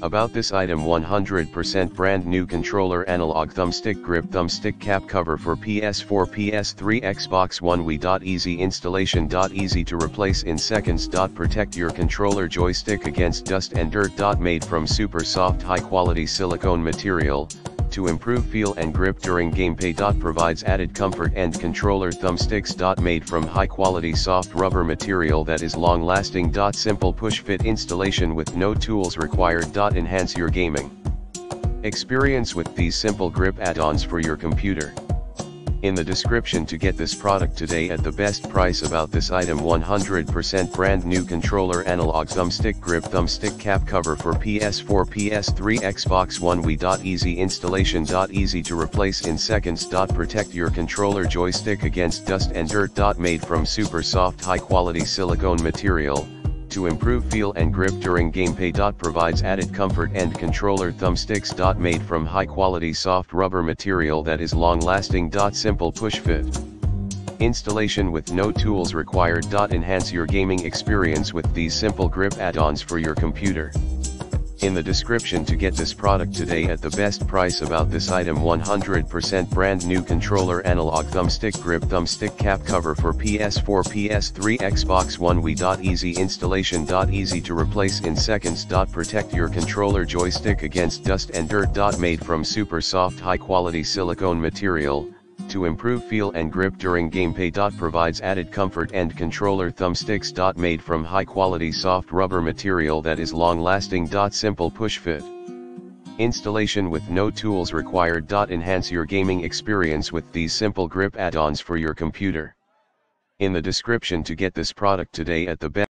About this item 100% brand new controller analog thumbstick grip thumbstick cap cover for PS4 PS3 Xbox One Wii. Easy installation. Easy to replace in seconds. Protect your controller joystick against dust and dirt. Made from super soft high quality silicone material, to improve feel and grip during gameplay. Provides added comfort and controller thumbsticks. Made from high quality soft rubber material that is long lasting. Simple push fit installation with no tools required. Enhance your gaming experience with these simple grip add-ons for your computer in the description to get this product today at the best price about this item 100% brand new controller analog thumbstick grip thumbstick cap cover for PS4 PS3 Xbox One Wii. Easy installation. Easy to replace in seconds. Protect your controller joystick against dust and dirt. Made from super soft high quality silicone material to improve feel and grip during gameplay. Provides added comfort and controller thumbsticks. Made from high quality soft rubber material that is long lasting. Simple push fit. Installation with no tools required. Enhance your gaming experience with these simple grip add-ons for your computer in the description to get this product today at the best price about this item 100% brand new controller analog thumbstick grip thumbstick cap cover for PS4 PS3 Xbox One Wii. Easy installation. Easy to replace in seconds. Protect your controller joystick against dust and dirt. Made from super soft high quality silicone material to improve feel and grip during gameplay. Provides added comfort and controller thumbsticks. Made from high quality soft rubber material that is long lasting. Simple push fit. Installation with no tools required. Enhance your gaming experience with these simple grip add-ons for your computer. In the description to get this product today at the best